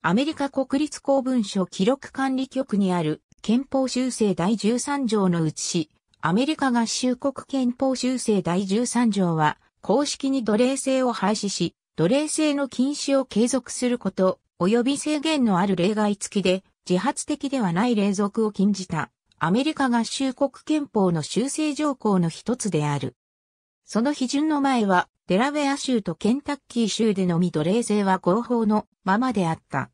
アメリカ国立公文書記録管理局にある憲法修正第13条のうち、アメリカ合衆国憲法修正第13条は、公式に奴隷制を廃止し、奴隷制の禁止を継続すること、及び制限のある例外付きで、自発的ではない隷属を禁じた、アメリカ合衆国憲法の修正条項の一つである。その批准の前は、デラウェア州とケンタッキー州でのみ奴隷制は合法のままであった。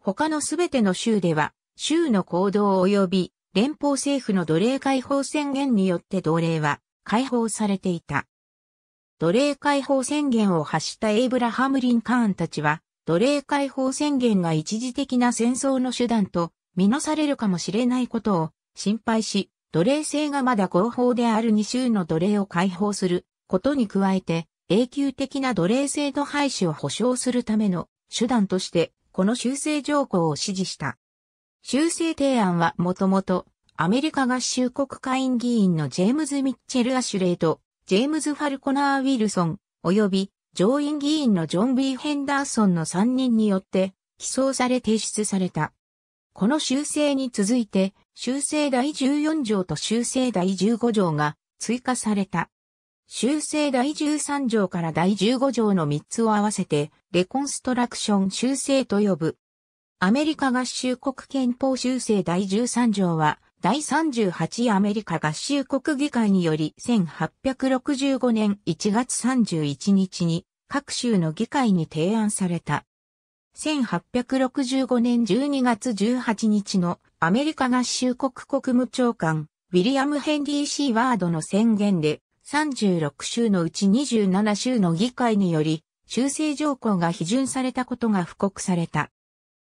他のすべての州では、州の行動及び連邦政府の奴隷解放宣言によって奴隷は解放されていた。奴隷解放宣言を発したエイブラハム・リンカーンたちは、奴隷解放宣言が一時的な戦争の手段と見なされるかもしれないことを心配し、奴隷制がまだ合法である2州の奴隷を解放することに加えて、永久的な奴隷制度廃止を保障するための手段として、この修正条項を指示した。修正提案はもともと、アメリカ合衆国会員議員のジェームズ・ミッチェル・アシュレイと、ジェームズ・ファルコナー・ウィルソン、及び上院議員のジョン・ビー・ヘンダーソンの3人によって起草され提出された。この修正に続いて、修正第14条と修正第15条が追加された。修正第13条から第15条の3つを合わせて、レコンストラクション修正と呼ぶ。アメリカ合衆国憲法修正第13条は、第38アメリカ合衆国議会により1865年1月31日に各州の議会に提案された。1865年12月18日のアメリカ合衆国国務長官、ウィリアム・ヘンリー・シー・ワードの宣言で、36州のうち27州の議会により、修正条項が批准されたことが布告された。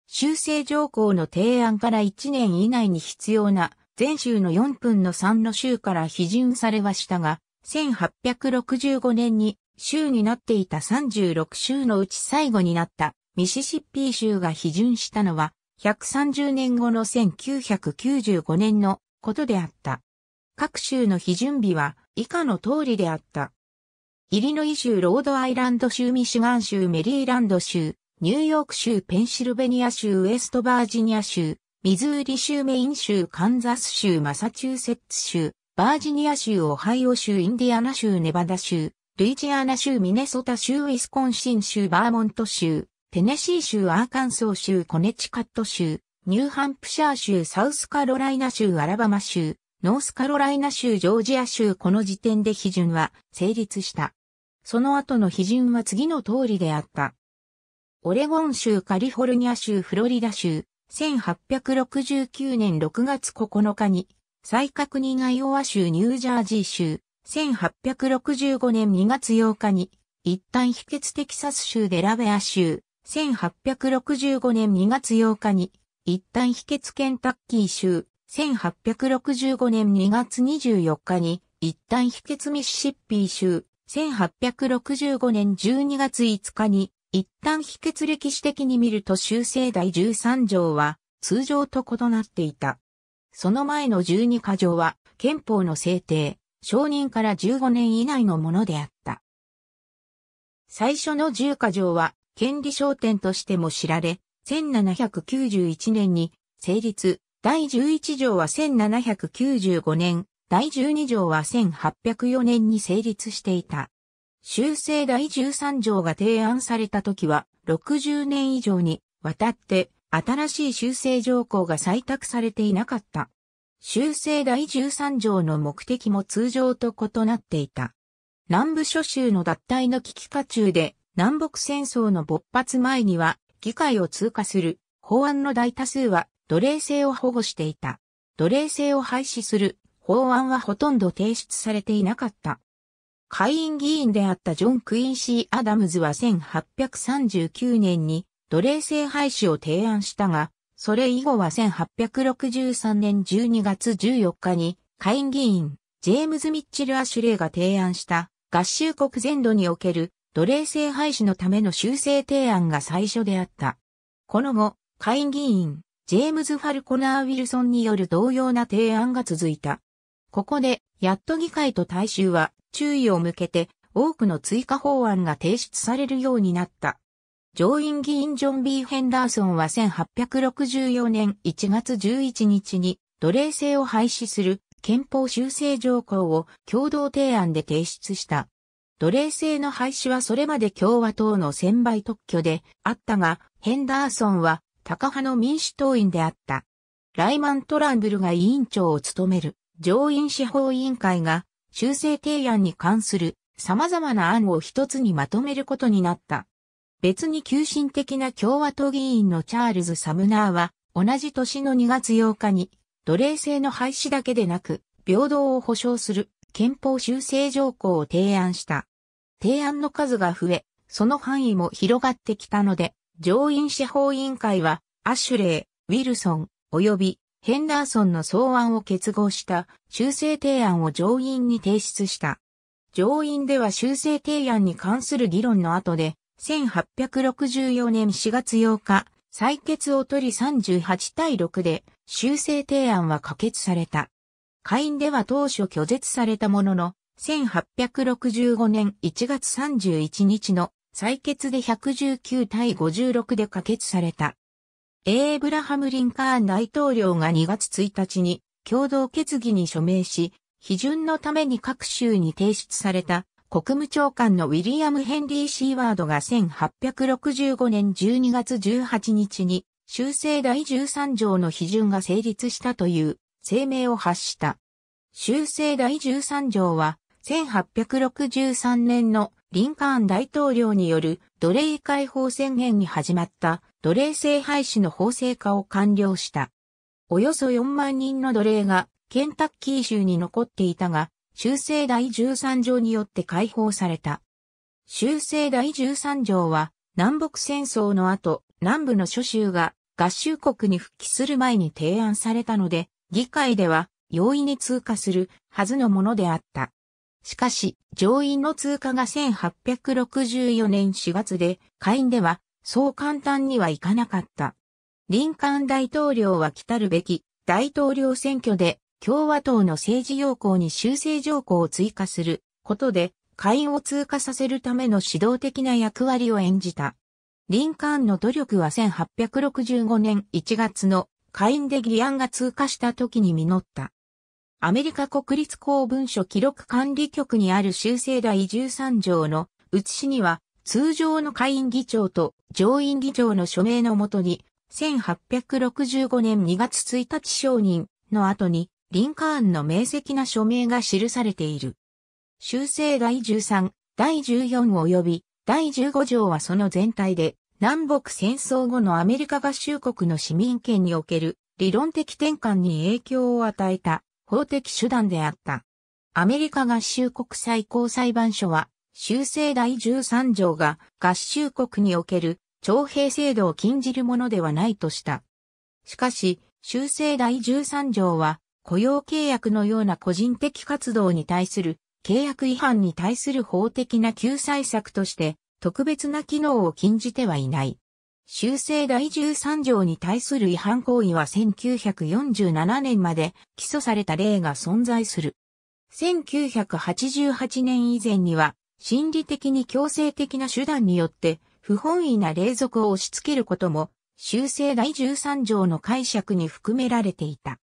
修正条項の提案から1年以内に必要な全州の4分の3の州から批准されましたが、1865年に州になっていた36州のうち最後になったミシシッピー州が批准したのは、130年後の1995年のことであった。各州の批准日は以下の通りであった。イリノイ州、ロードアイランド州、ミシガン州、メリーランド州、ニューヨーク州、ペンシルベニア州、ウエストバージニア州、ミズーリ州、メイン州、カンザス州、マサチューセッツ州、バージニア州、オハイオ州、インディアナ州、ネバダ州、ルイジアナ州、ミネソタ州、ウィスコンシン州、バーモント州、テネシー州、アーカンソー州、コネチカット州、ニューハンプシャー州、サウスカロライナ州、アラバマ州、ノースカロライナ州、ジョージア州、この時点で批准は成立した。その後の批准は次の通りであった。オレゴン州、カリフォルニア州、フロリダ州、1869年6月9日に、再確認アイオワ州、ニュージャージー州、1865年2月8日に、一旦非決テキサス州デラウェア州、1865年2月8日に、一旦非決ケンタッキー州、1865年2月24日に、一旦非決ミシシッピー州、1865年12月5日に、一旦非決歴史的に見ると修正第13条は、通常と異なっていた。その前の12箇条は、憲法の制定、承認から15年以内のものであった。最初の10箇条は、権利焦点としても知られ、1791年に成立、第11条は1795年、第12条は1804年に成立していた。修正第13条が提案された時は、60年以上にわたって新しい修正条項が採択されていなかった。修正第13条の目的も通常と異なっていた。南部諸州の脱退の危機下中で南北戦争の勃発前には議会を通過する法案の大多数は奴隷制を保護していた。奴隷制を廃止する法案はほとんど提出されていなかった。会員議員であったジョン・クインシー・アダムズは1839年に奴隷制廃止を提案したが、それ以後は1863年12月14日に会員議員ジェームズ・ミッチル・アシュレイが提案した合衆国全土における奴隷制廃止のための修正提案が最初であった。この後、下院議員、ジェームズ・ファルコナー・ウィルソンによる同様な提案が続いた。ここで、やっと議会と大衆は注意を向けて多くの追加法案が提出されるようになった。上院議員ジョン・ビー・ヘンダーソンは1864年1月11日に奴隷制を廃止する憲法修正条項を共同提案で提出した。奴隷制の廃止はそれまで共和党の専売特許であったが、ヘンダーソンは高派の民主党員であった。ライマン・トランブルが委員長を務める上院司法委員会が修正提案に関する様々な案を一つにまとめることになった。別に急進的な共和党議員のチャールズ・サムナーは同じ年の2月8日に奴隷制の廃止だけでなく平等を保障する憲法修正条項を提案した。提案の数が増え、その範囲も広がってきたので、上院司法委員会はアシュレイ、ウィルソン、及びヘンダーソンの草案を結合した修正提案を上院に提出した。上院では修正提案に関する議論の後で、1864年4月8日、採決を取り38対6で修正提案は可決された。下院では当初拒絶されたものの、1865年1月31日の採決で119対56で可決された。エイブラハム・リンカーン大統領が2月1日に共同決議に署名し、批准のために各州に提出された国務長官のウィリアム・ヘンリー・シーワードが1865年12月18日に修正第13条の批准が成立したという声明を発した。修正第13条は1863年のリンカーン大統領による奴隷解放宣言に始まった奴隷制廃止の法制化を完了した。およそ4万人の奴隷がケンタッキー州に残っていたが、修正第13条によって解放された。修正第13条は南北戦争の後、南部の諸州が合衆国に復帰する前に提案されたので、議会では容易に通過するはずのものであった。しかし、上院の通過が1864年4月で、下院では、そう簡単にはいかなかった。リンカーン大統領は来たるべき大統領選挙で共和党の政治要項に修正条項を追加することで下院を通過させるための指導的な役割を演じた。リンカーンの努力は1865年1月の下院で議案が通過した時に実った。アメリカ国立公文書記録管理局にある修正第13条の写しには、通常の下院議長と上院議長の署名のもとに、1865年2月1日承認の後に、リンカーンの明晰な署名が記されている。修正第13、第14及び第15条はその全体で、南北戦争後のアメリカ合衆国の市民権における理論的転換に影響を与えた法的手段であった。アメリカ合衆国最高裁判所は、修正第13条が合衆国における徴兵制度を禁じるものではないとした。しかし、修正第13条は、雇用契約のような個人的活動に対する契約違反に対する法的な救済策として特別な機能を禁じてはいない。修正第13条に対する違反行為は1947年まで起訴された例が存在する。1988年以前には、心理的に強制的な手段によって不本意な霊俗を押し付けることも、修正第13条の解釈に含められていた。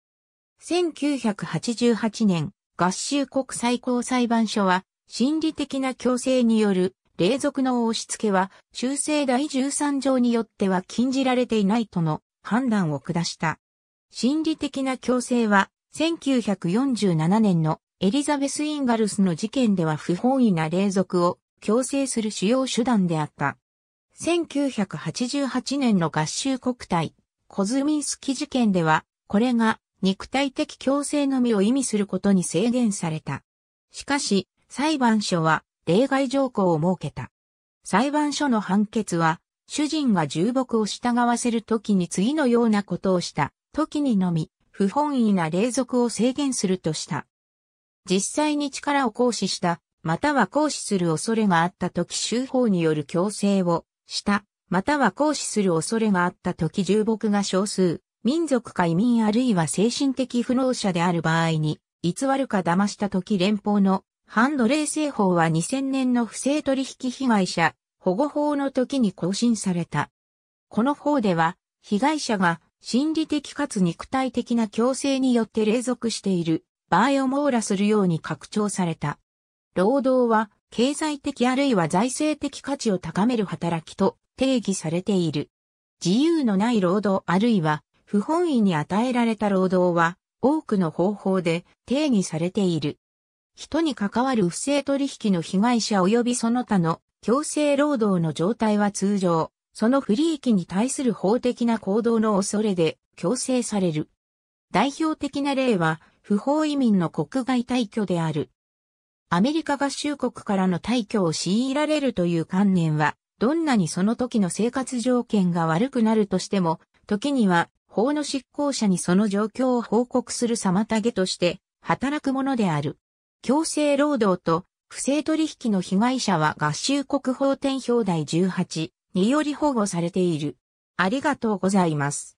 1988年、合衆国最高裁判所は、心理的な強制による霊俗の押し付けは修正第13条によっては禁じられていないとの判断を下した。心理的な強制は1947年のエリザベス・インガルスの事件では不本意な霊俗を強制する主要手段であった。1988年の合衆国体コズミンスキ事件では、これが肉体的強制のみを意味することに制限された。しかし、裁判所は例外条項を設けた。裁判所の判決は、主人が重木を従わせるときに次のようなことをした時にのみ、不本意な霊俗を制限するとした。実際に力を行使した、または行使する恐れがあった時州法による強制をした、または行使する恐れがあった時重木が少数、民族か移民あるいは精神的不能者である場合に、偽るか騙した時連邦の反奴隷制法は2000年の不正取引被害者保護法の時に更新された。この法では、被害者が心理的かつ肉体的な強制によって隷属している場合を網羅するように拡張された。労働は経済的あるいは財政的価値を高める働きと定義されている。自由のない労働あるいは不本意に与えられた労働は多くの方法で定義されている。人に関わる不正取引の被害者及びその他の強制労働の状態は通常、その不利益に対する法的な行動の恐れで強制される。代表的な例は不法移民の国外退去である。アメリカ合衆国からの退去を強いられるという観念は、どんなにその時の生活条件が悪くなるとしても、時には法の執行者にその状況を報告する妨げとして働くものである。強制労働と不正取引の被害者は合衆国法典表題18により保護されている。ありがとうございます。